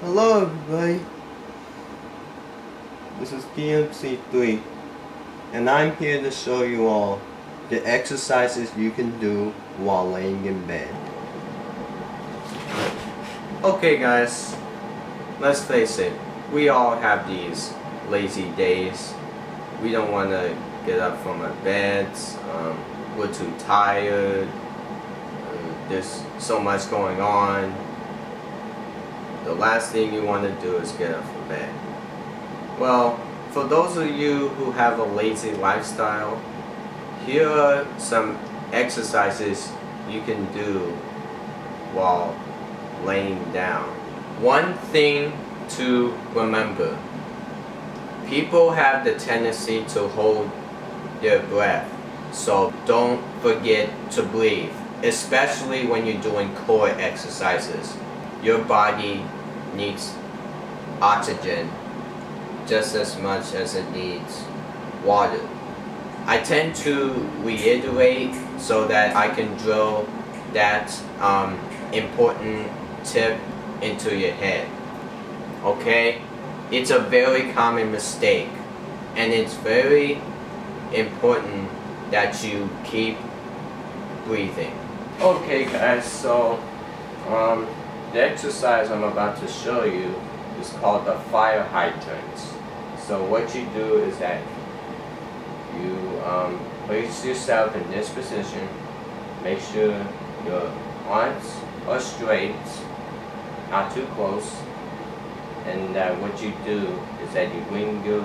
Hello everybody. This is DMC3 and I'm here to show you all the exercises you can do while laying in bed. Okay guys, let's face it, we all have these lazy days. We don't want to get up from our beds, um, we're too tired, uh, there's so much going on. The last thing you want to do is get up from bed. Well, for those of you who have a lazy lifestyle, here are some exercises you can do while laying down. One thing to remember, people have the tendency to hold their breath, so don't forget to breathe, especially when you're doing core exercises. Your body needs oxygen just as much as it needs water. I tend to reiterate so that I can drill that um, important tip into your head. Okay? It's a very common mistake and it's very important that you keep breathing. Okay guys, so um, the exercise I'm about to show you is called the fire hydrants. So what you do is that you um, place yourself in this position, make sure your arms are straight, not too close, and uh, what you do is that you bring your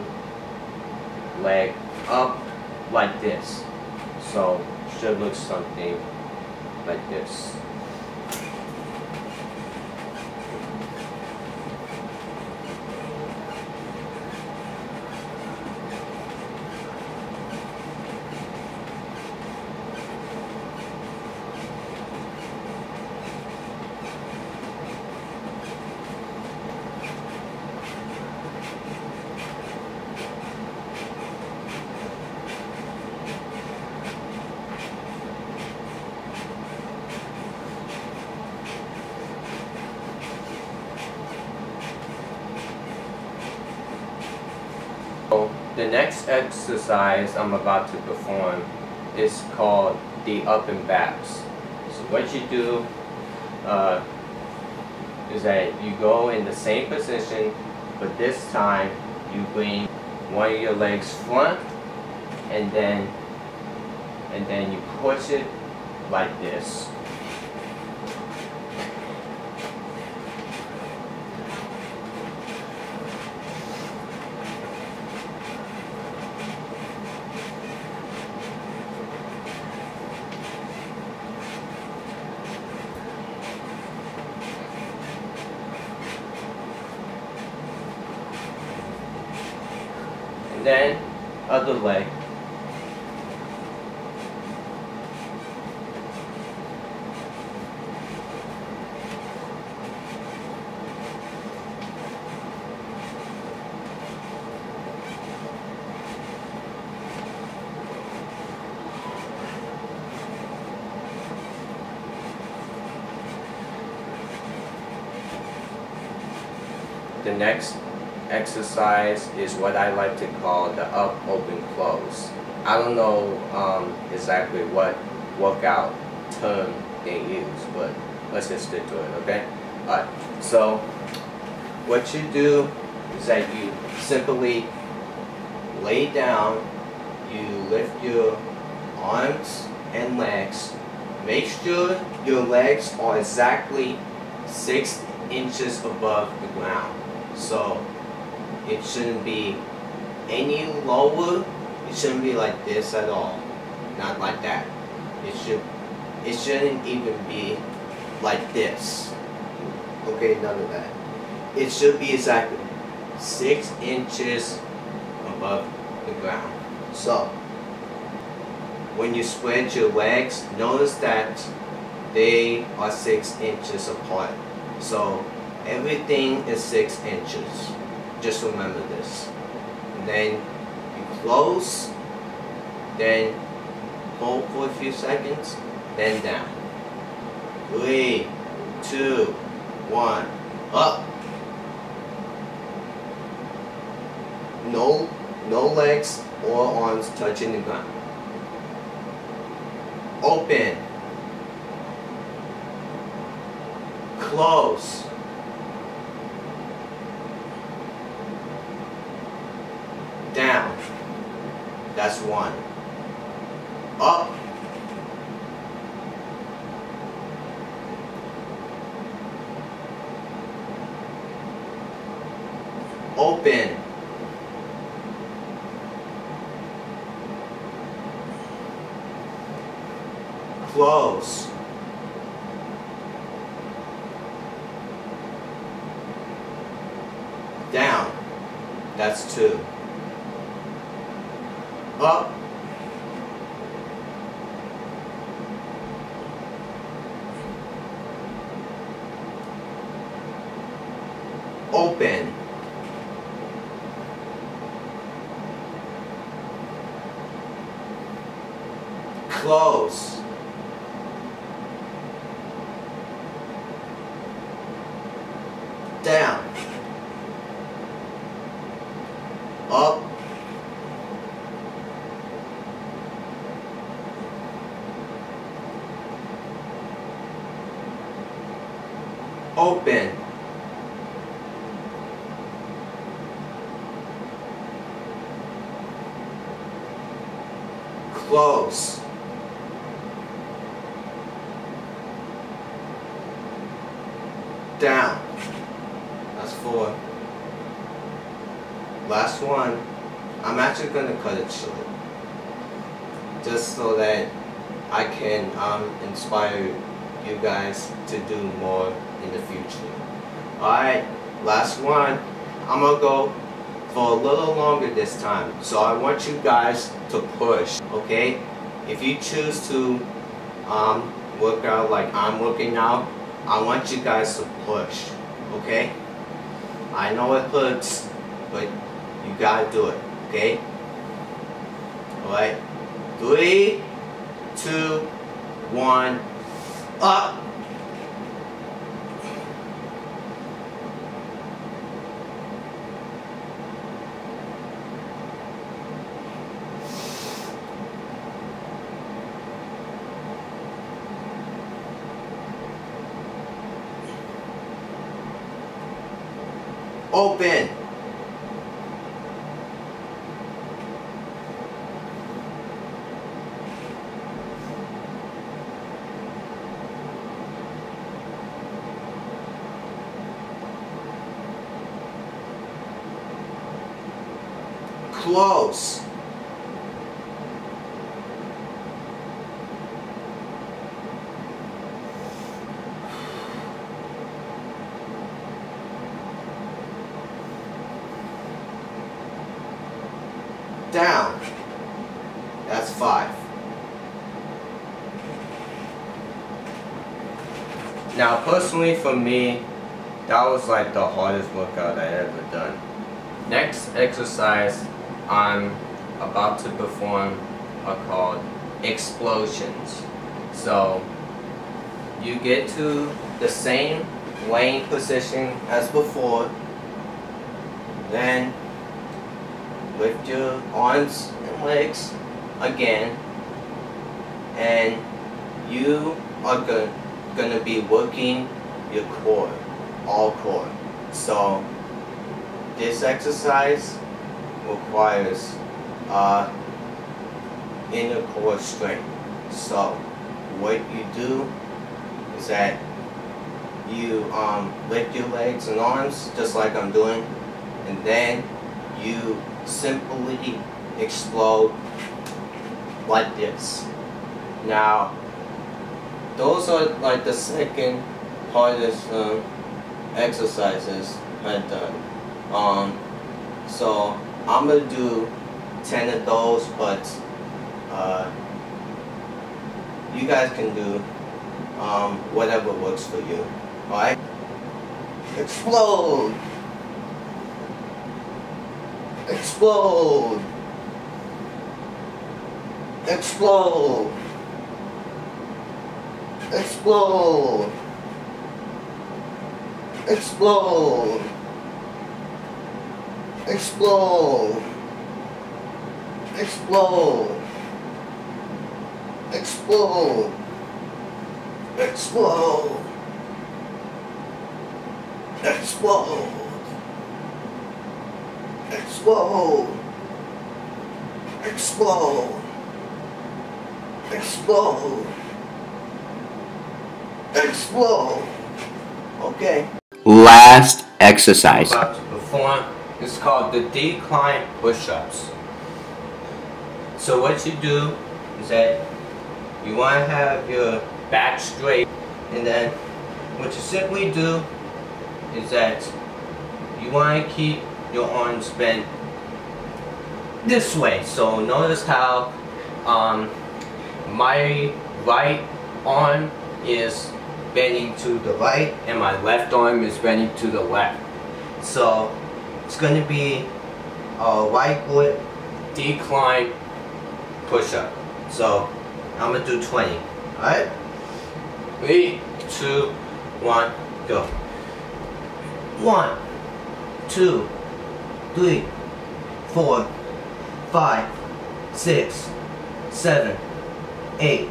leg up like this. So should look something like this. The next exercise I'm about to perform is called the up and backs. So what you do uh, is that you go in the same position, but this time you bring one of your legs front, and then and then you push it like this. Then other leg. The next exercise is what I like to call the up, open, close. I don't know um, exactly what workout term they use, but let's just stick to it, okay? Alright, so what you do is that you simply lay down, you lift your arms and legs, make sure your legs are exactly six inches above the ground. So it shouldn't be any lower. It shouldn't be like this at all. Not like that. It should it shouldn't even be like this. Okay, none of that. It should be exactly six inches above the ground. So when you spread your legs, notice that they are six inches apart. So everything is six inches. Just remember this. And then you close, then hold for a few seconds, then down. Three, two, One. Up. No, no legs or arms touching the ground. Open. Close. Down. That's one. Up. Open. Close. Down. That's two. Open. Close. Down. Up. Open. Close. Down. That's four. Last one. I'm actually gonna cut it short. Just so that I can um, inspire you guys to do more in the future. Alright, last one. I'm gonna go for a little longer this time. So I want you guys to push, okay? If you choose to um, work out like I'm working out, I want you guys to push, okay? I know it hurts, but you gotta do it, okay? Alright, three, two, one, up. Open. Close. Down. That's five. Now, personally for me, that was like the hardest workout I ever done. Next exercise I'm about to perform are called explosions. So, you get to the same laying position as before, then lift your arms and legs again and you are go gonna be working your core all core so this exercise requires uh, inner core strength so what you do is that you um, lift your legs and arms just like I'm doing and then you simply explode like this. Now, those are like the second hardest um, exercises I've done. Um, so I'm gonna do 10 of those, but uh, you guys can do um, whatever works for you. Alright? Explode! Explode! Explode! Explode! Explode. Explode. Explode. Explode. Explode. Explode. Explode. Explode. Explode. Explode. Okay. Last exercise. About to perform is called the decline push-ups. So what you do is that you want to have your back straight and then what you simply do is that you want to keep your arms bent this way. So notice how um, my right arm is bending to the right and my left arm is bending to the left. So it's going to be a right glute decline push up. So I'm going to do 20. Alright? Three, two, one, go. One, two, three, four, five, six, seven, eight,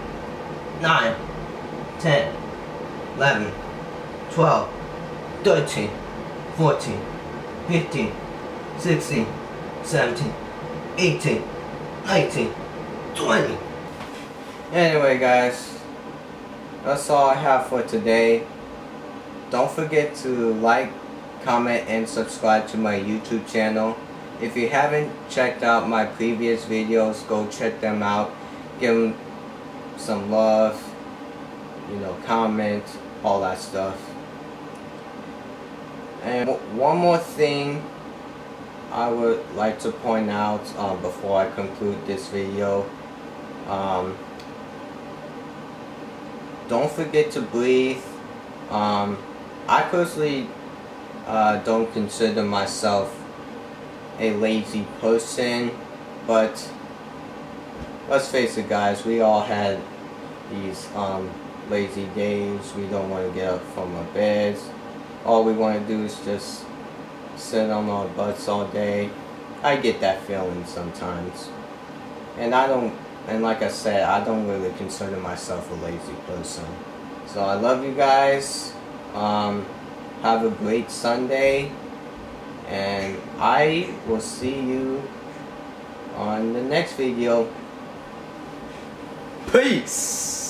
nine, ten. 11, 12, 13, 14, 15, 16, 17, 18, 19, 20. Anyway guys, that's all I have for today. Don't forget to like, comment, and subscribe to my YouTube channel. If you haven't checked out my previous videos, go check them out. Give them some love you know, comment, all that stuff. And one more thing I would like to point out um, before I conclude this video. Um, don't forget to breathe. Um, I personally uh, don't consider myself a lazy person, but let's face it guys, we all had these um, lazy days, we don't want to get up from our beds. All we want to do is just sit on our butts all day. I get that feeling sometimes. And I don't, and like I said, I don't really consider myself a lazy person. So I love you guys. Um, have a great Sunday. And I will see you on the next video. Peace!